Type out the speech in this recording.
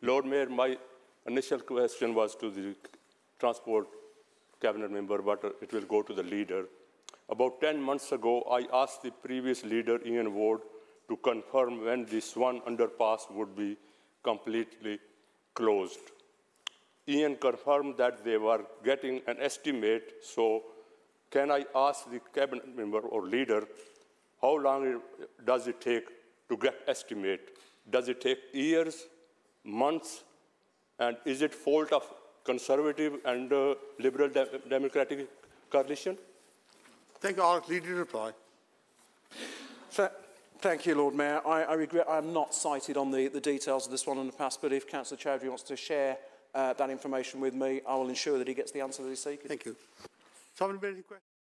Lord Mayor, my initial question was to the transport cabinet member, but it will go to the leader. About 10 months ago, I asked the previous leader, Ian Ward, to confirm when the Swan underpass would be completely closed. Ian confirmed that they were getting an estimate, so can I ask the cabinet member or leader, how long does it take to get estimate? Does it take years, months, and is it fault of conservative and uh, liberal de democratic coalition? Thank you. I'll lead you to reply. Th thank you, Lord Mayor. I, I regret I'm not sighted on the, the details of this one in the past, but if Councillor Choudhry wants to share uh, that information with me, I will ensure that he gets the answer that he's seeking. Thank you. Someone any questions?